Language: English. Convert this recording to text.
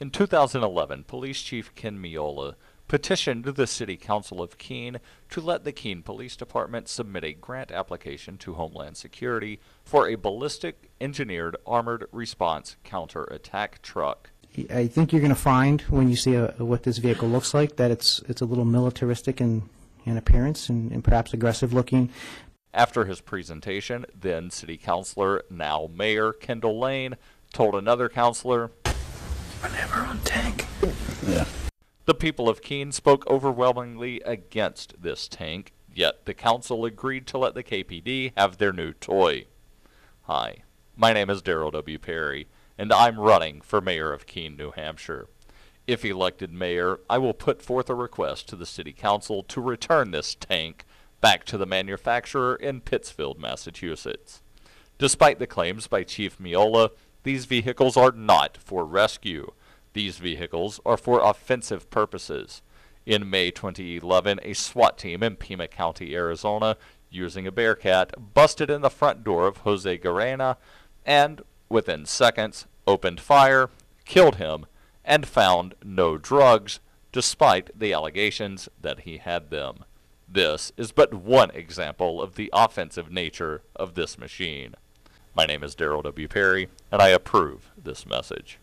In 2011, Police Chief Ken Meola petitioned the City Council of Keene to let the Keene Police Department submit a grant application to Homeland Security for a ballistic engineered armored response counterattack truck. I think you're going to find, when you see uh, what this vehicle looks like, that it's, it's a little militaristic in, in appearance and and perhaps aggressive-looking. After his presentation, then City Councilor, now Mayor Kendall Lane, told another councilor, Yeah. The people of Keene spoke overwhelmingly against this tank, yet the council agreed to let the KPD have their new toy. Hi, my name is Darryl W. Perry, and I'm running for mayor of Keene, New Hampshire. If elected mayor, I will put forth a request to the city council to return this tank back to the manufacturer in Pittsfield, Massachusetts. Despite the claims by Chief Meola, these vehicles are not for rescue. These vehicles are for offensive purposes. In May 2011, a SWAT team in Pima County, Arizona, using a Bearcat, busted in the front door of Jose Guerena and, within seconds, opened fire, killed him, and found no drugs, despite the allegations that he had them. This is but one example of the offensive nature of this machine. My name is Darryl W. Perry, and I approve this message.